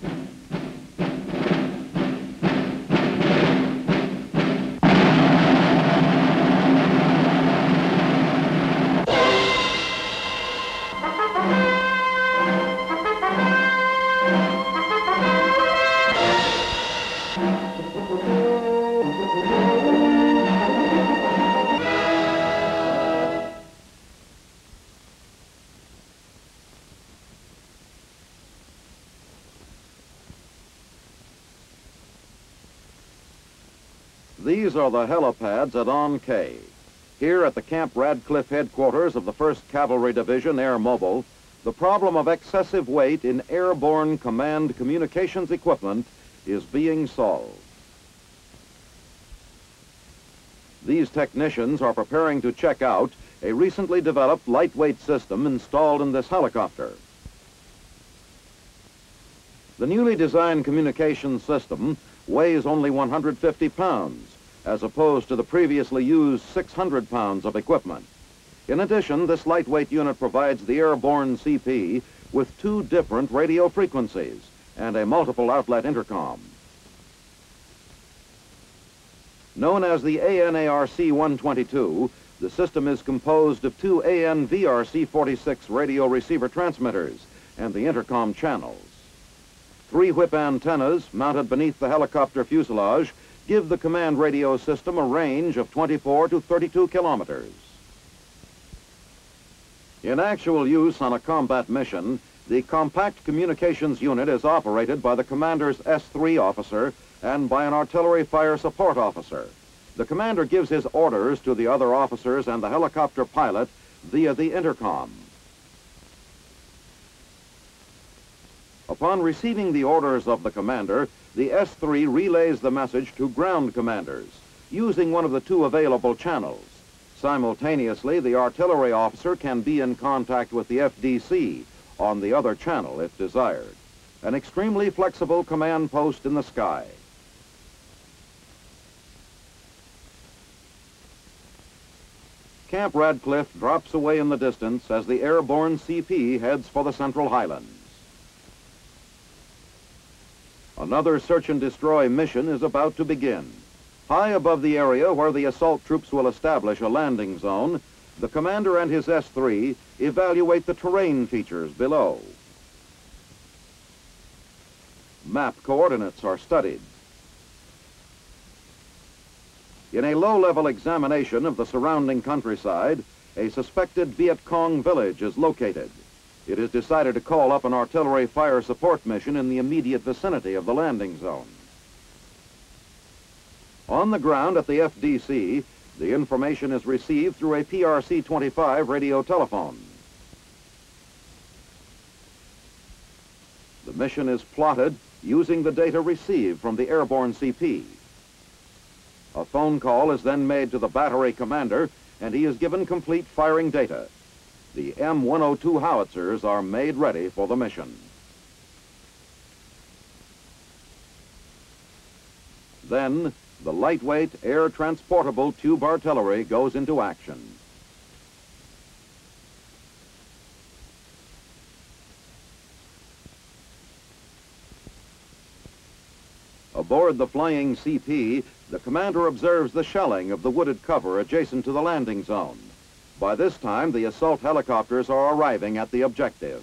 These are the helipads at An Khe. Here at the Camp Radcliff headquarters of the 1st Cavalry Division Air Mobile, the problem of excessive weight in airborne command communications equipment is being solved. These technicians are preparing to check out a recently developed lightweight system installed in this helicopter. The newly designed communications system weighs only 150 pounds, as opposed to the previously used 600 pounds of equipment. In addition, this lightweight unit provides the airborne CP with two different radio frequencies and a multiple outlet intercom. Known as the ANARC-122, the system is composed of two ANVRC-46 radio receiver transmitters and the intercom channels. Three whip antennas mounted beneath the helicopter fuselage give the command radio system a range of 24 to 32 kilometers. In actual use on a combat mission, the compact communications unit is operated by the commander's S3 officer and by an artillery fire support officer. The commander gives his orders to the other officers and the helicopter pilot via the intercom. Upon receiving the orders of the commander, the S-3 relays the message to ground commanders using one of the two available channels. Simultaneously, the artillery officer can be in contact with the FDC on the other channel if desired. An extremely flexible command post in the sky. Camp Radcliff drops away in the distance as the airborne CP heads for the Central Highlands. Another search and destroy mission is about to begin. High above the area where the assault troops will establish a landing zone, the commander and his S-3 evaluate the terrain features below. Map coordinates are studied. In a low-level examination of the surrounding countryside, a suspected Viet Cong village is located it is decided to call up an artillery fire support mission in the immediate vicinity of the landing zone. On the ground at the FDC, the information is received through a PRC-25 radio telephone. The mission is plotted using the data received from the airborne CP. A phone call is then made to the battery commander, and he is given complete firing data the M102 howitzers are made ready for the mission. Then, the lightweight air transportable tube artillery goes into action. Aboard the flying CP, the commander observes the shelling of the wooded cover adjacent to the landing zone. By this time, the assault helicopters are arriving at the objective.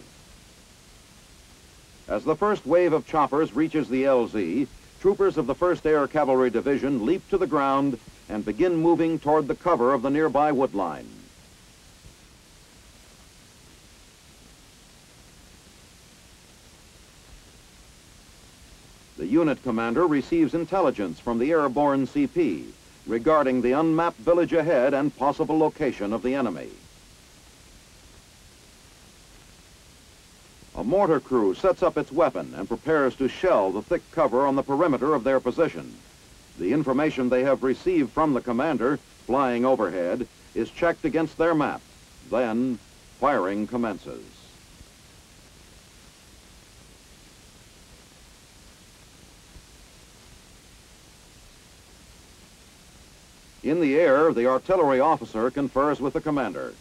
As the first wave of choppers reaches the LZ, troopers of the 1st Air Cavalry Division leap to the ground and begin moving toward the cover of the nearby woodline. The unit commander receives intelligence from the airborne CP regarding the unmapped village ahead and possible location of the enemy. A mortar crew sets up its weapon and prepares to shell the thick cover on the perimeter of their position. The information they have received from the commander, flying overhead, is checked against their map. Then, firing commences. In the air, the artillery officer confers with the commander.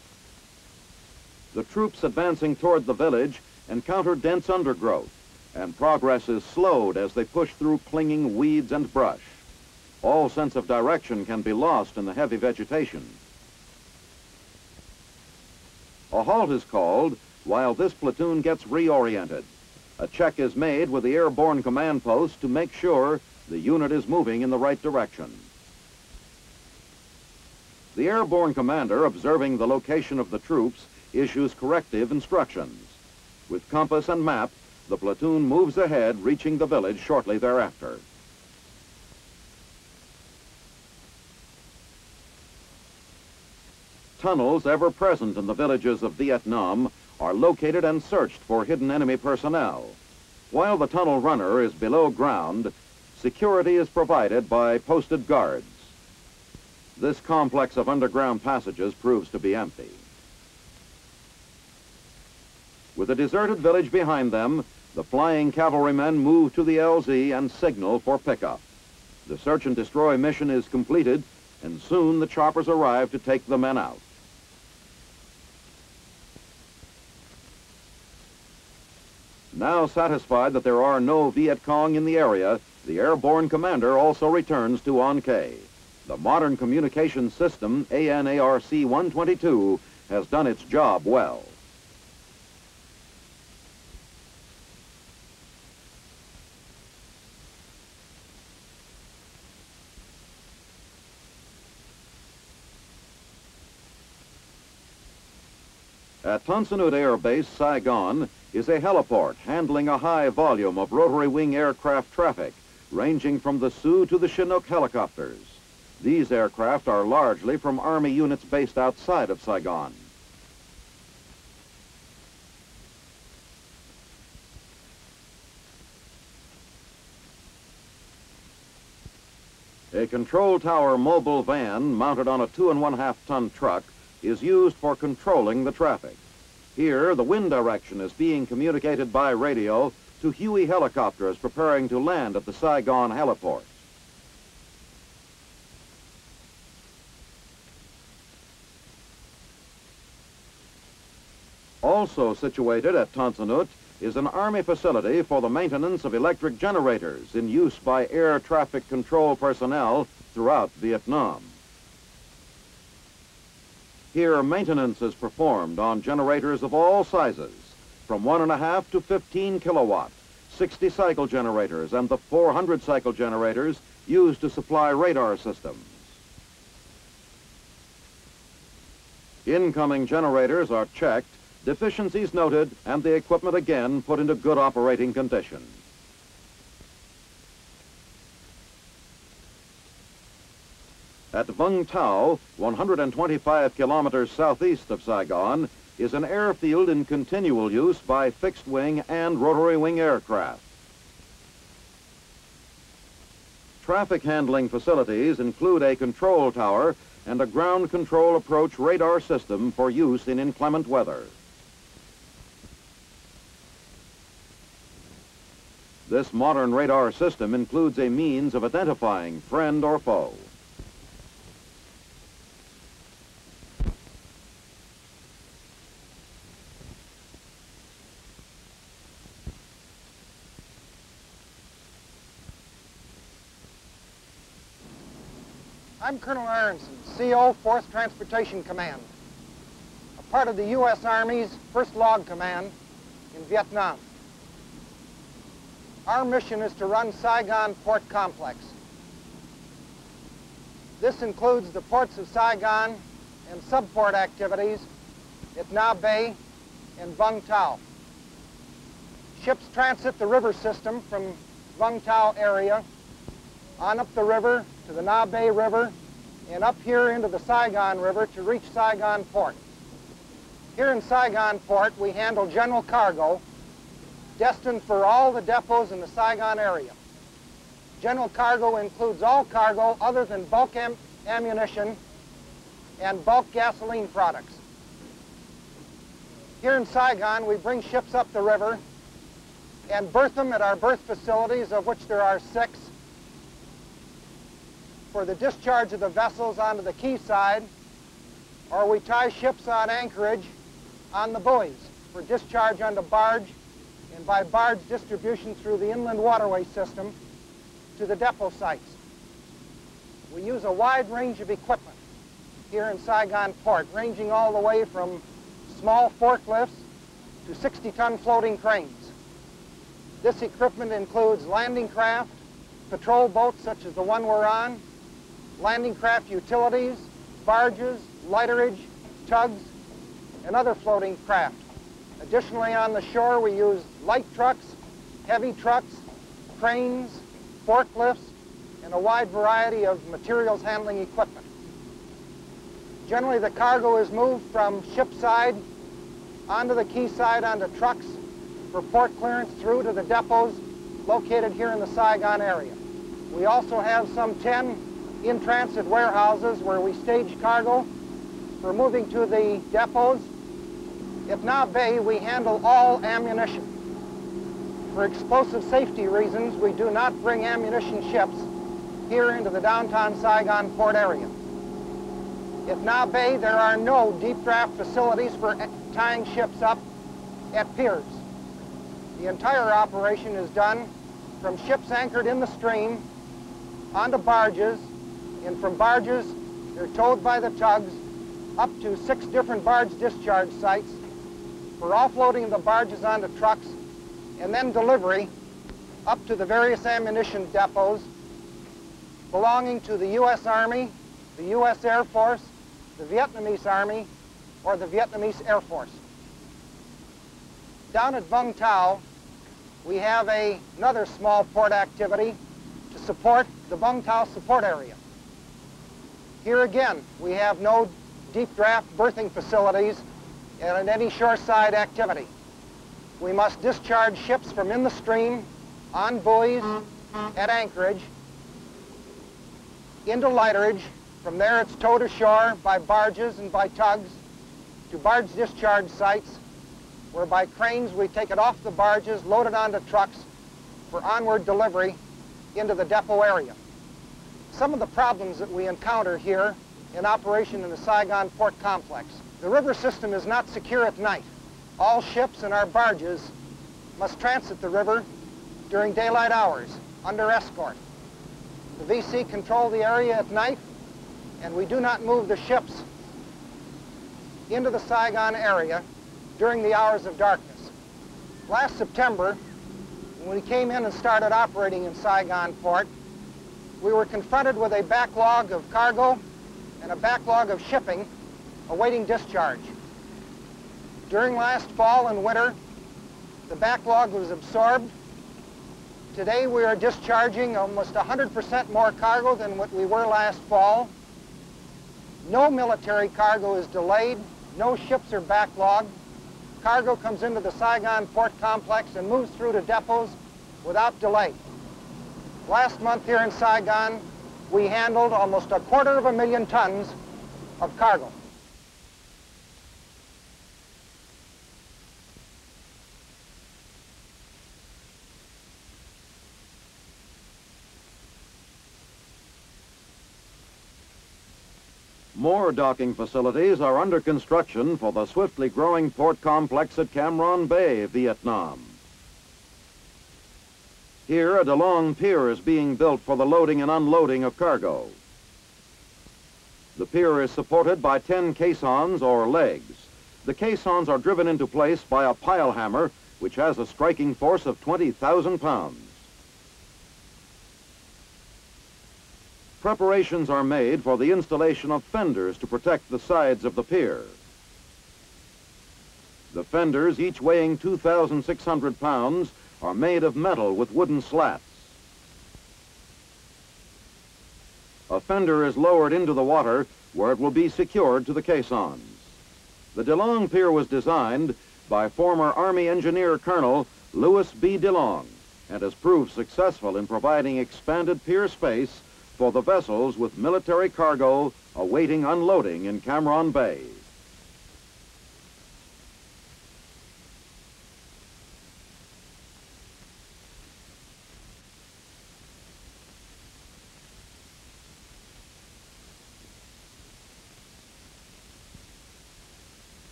The troops advancing toward the village encounter dense undergrowth. and progress is slowed as they push through clinging weeds and brush. All sense of direction can be lost in the heavy vegetation. A halt is called while this platoon gets reoriented. A check is made with the airborne command post to make sure the unit is moving in the right direction. The airborne commander, observing the location of the troops, issues corrective instructions. With compass and map, the platoon moves ahead, reaching the village shortly thereafter. Tunnels ever present in the villages of Vietnam are located and searched for hidden enemy personnel. While the tunnel runner is below ground, security is provided by posted guards. This complex of underground passages proves to be empty. With a deserted village behind them, the flying cavalrymen move to the LZ and signal for pickup. The search and destroy mission is completed, and soon the choppers arrive to take the men out. Now satisfied that there are no Viet Cong in the area, the airborne commander also returns to An Khe. The modern communication system, ANARC-122, has done its job well. At Tan Air Base, Saigon, is a heliport handling a high volume of rotary wing aircraft traffic, ranging from the Sioux to the Chinook helicopters. These aircraft are largely from Army units based outside of Saigon. A control tower mobile van mounted on a two and one half ton truck is used for controlling the traffic. Here, the wind direction is being communicated by radio to Huey helicopters preparing to land at the Saigon heliport. Also situated at Nhut is an Army facility for the maintenance of electric generators in use by air traffic control personnel throughout Vietnam. Here, maintenance is performed on generators of all sizes, from 1.5 to 15 kilowatt, 60 cycle generators, and the 400 cycle generators used to supply radar systems. Incoming generators are checked deficiencies noted, and the equipment again put into good operating condition. At Vung Tau, 125 kilometers southeast of Saigon, is an airfield in continual use by fixed-wing and rotary-wing aircraft. Traffic handling facilities include a control tower and a ground control approach radar system for use in inclement weather. This modern radar system includes a means of identifying friend or foe. I'm Colonel Aronson, CO 4th Transportation Command, a part of the U.S. Army's 1st Log Command in Vietnam. Our mission is to run Saigon Port Complex. This includes the ports of Saigon and subport activities at Nha Be and Vung Tau. Ships transit the river system from Vung Tau area on up the river to the Nha Be River and up here into the Saigon River to reach Saigon Port. Here in Saigon Port, we handle general cargo destined for all the depots in the Saigon area. General cargo includes all cargo other than bulk am ammunition and bulk gasoline products. Here in Saigon, we bring ships up the river and berth them at our berth facilities, of which there are six, for the discharge of the vessels onto the quayside, or we tie ships on anchorage on the buoys for discharge onto barge and by barge distribution through the inland waterway system to the depot sites. We use a wide range of equipment here in Saigon Port, ranging all the way from small forklifts to 60-ton floating cranes. This equipment includes landing craft, patrol boats such as the one we're on, landing craft utilities, barges, lighterage, tugs, and other floating craft. Additionally, on the shore, we use light trucks, heavy trucks, cranes, forklifts, and a wide variety of materials handling equipment. Generally, the cargo is moved from ship side onto the quayside onto trucks for port clearance through to the depots located here in the Saigon area. We also have some 10 in-transit warehouses where we stage cargo for moving to the depots. At Nha Be, we handle all ammunition. For explosive safety reasons, we do not bring ammunition ships here into the downtown Saigon port area. At Nha Be, there are no deep draft facilities for tying ships up at piers. The entire operation is done from ships anchored in the stream onto barges, and from barges, they're towed by the tugs up to six different barge discharge sites for offloading the barges onto trucks and then delivery up to the various ammunition depots belonging to the U.S. Army, the U.S. Air Force, the Vietnamese Army, or the Vietnamese Air Force. Down at Vung Tau, we have a, another small port activity to support the Vung Tau support area. Here again, we have no deep draft berthing facilities and any shoreside activity. We must discharge ships from in the stream on buoys at anchorage into lighterage. From there it's towed ashore by barges and by tugs to barge discharge sites where by cranes we take it off the barges, load it onto trucks for onward delivery into the depot area. Some of the problems that we encounter here in operation in the Saigon Port Complex. The river system is not secure at night. All ships and our barges must transit the river during daylight hours under escort. The VC control the area at night, and we do not move the ships into the Saigon area during the hours of darkness. Last September, when we came in and started operating in Saigon Port, we were confronted with a backlog of cargo and a backlog of shipping awaiting discharge. During last fall and winter, the backlog was absorbed. Today we are discharging almost 100% more cargo than what we were last fall. No military cargo is delayed. No ships are backlogged. Cargo comes into the Saigon port complex and moves through to depots without delay. Last month here in Saigon, we handled almost a quarter of a million tons of cargo. More docking facilities are under construction for the swiftly growing port complex at Cam Bay, Vietnam. Here, a DeLong pier is being built for the loading and unloading of cargo. The pier is supported by 10 caissons or legs. The caissons are driven into place by a pile hammer, which has a striking force of 20,000 pounds. Preparations are made for the installation of fenders to protect the sides of the pier. The fenders, each weighing 2,600 pounds, are made of metal with wooden slats. A fender is lowered into the water where it will be secured to the caissons. The DeLong Pier was designed by former Army Engineer Colonel Louis B. DeLong and has proved successful in providing expanded pier space for the vessels with military cargo awaiting unloading in Cam Ranh Bay.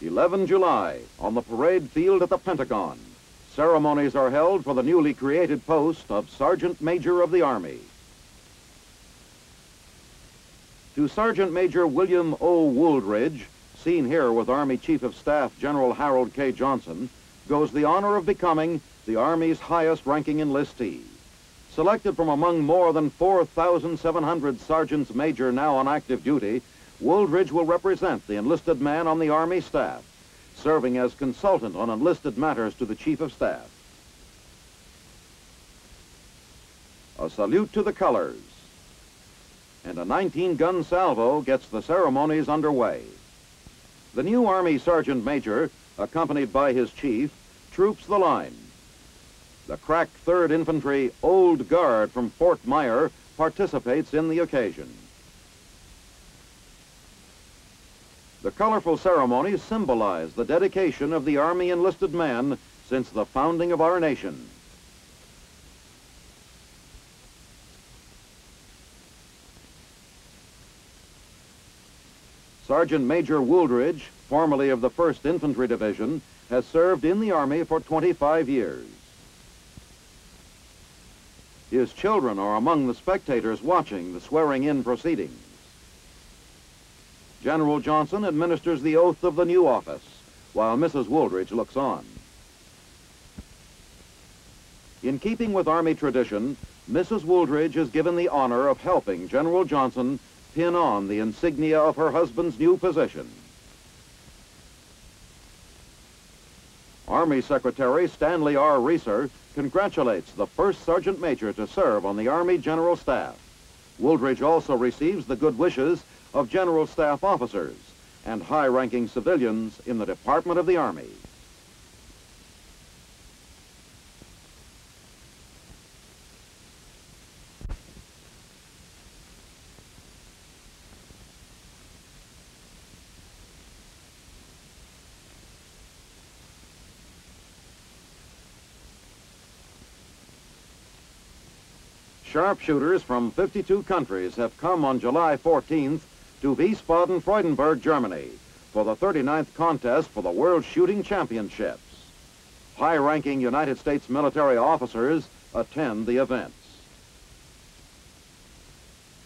Eleven July on the parade field at the Pentagon. ceremonies are held for the newly created post of Sergeant Major of the Army. To Sergeant Major William O. Wooldridge, seen here with Army Chief of Staff General Harold K. Johnson, goes the honor of becoming the Army's highest ranking enlistee. Selected from among more than 4,700 sergeants major now on active duty, Wooldridge will represent the enlisted man on the Army staff, serving as consultant on enlisted matters to the Chief of Staff. A salute to the colors. And a 19-gun salvo gets the ceremonies underway. The new Army Sergeant Major, accompanied by his chief, troops the line. The crack 3rd Infantry Old Guard from Fort Myer participates in the occasion. The colorful ceremonies symbolize the dedication of the Army enlisted man since the founding of our nation. Sergeant Major Wooldridge, formerly of the 1st Infantry Division, has served in the Army for 25 years. His children are among the spectators watching the swearing-in proceedings. General Johnson administers the oath of the new office, while Mrs. Wooldridge looks on. In keeping with Army tradition, Mrs. Wooldridge is given the honor of helping General Johnson pin on the insignia of her husband's new position. Army Secretary Stanley R. Resor congratulates the first Sergeant Major to serve on the Army General Staff. Wooldridge also receives the good wishes of General Staff officers and high-ranking civilians in the Department of the Army. Sharpshooters from 52 countries have come on July 14th to Wiesbaden-Freudenberg, Germany for the 39th contest for the World Shooting Championships. High-ranking United States military officers attend the events.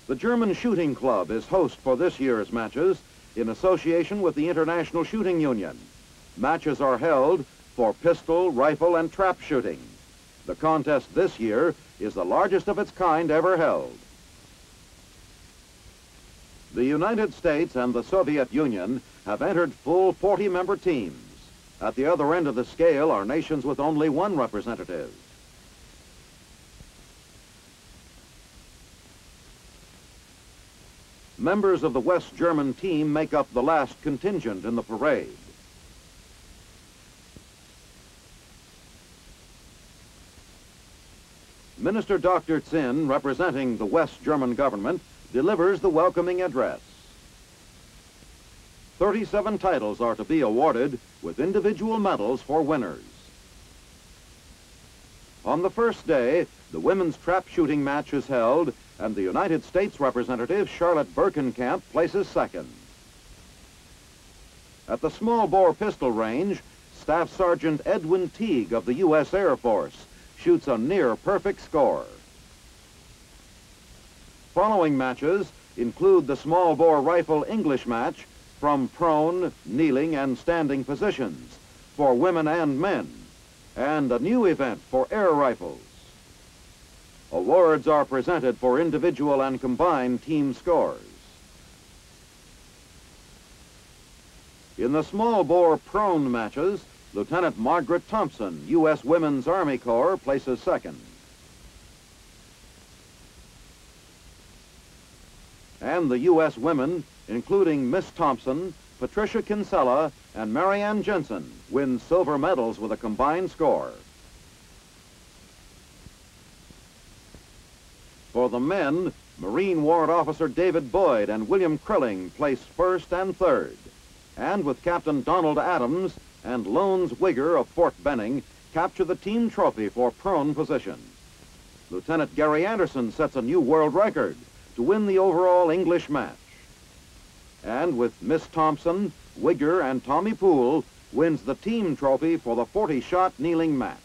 The German Shooting Club is host for this year's matches in association with the International Shooting Union. Matches are held for pistol, rifle, and trap shooting. The contest this year is the largest of its kind ever held. The United States and the Soviet Union have entered full 40-member teams. At the other end of the scale are nations with only one representative. Members of the West German team make up the last contingent in the parade. Minister Dr. Zinn, representing the West German government, delivers the welcoming address. 37 titles are to be awarded with individual medals for winners. On the first day, the women's trap shooting match is held and the United States representative Charlotte Berkenkamp places second. At the small bore pistol range, Staff Sergeant Edwin Teague of the U.S. Air Force shoots a near perfect score. Following matches include the small bore rifle English match from prone, kneeling, and standing positions for women and men, and a new event for air rifles. Awards are presented for individual and combined team scores. In the small bore prone matches, Lieutenant Margaret Thompson, U.S. Women's Army Corps, places second. And the U.S. women, including Miss Thompson, Patricia Kinsella, and Marianne Jensen, win silver medals with a combined score. For the men, Marine Warrant Officer David Boyd and William Krilling place first and third. And with Captain Donald Adams, and Lones Wigger of Fort Benning capture the team trophy for prone position. Lieutenant Gary Anderson sets a new world record to win the overall English match. And with Miss Thompson, Wigger, and Tommy Pool, wins the team trophy for the 40-shot kneeling match.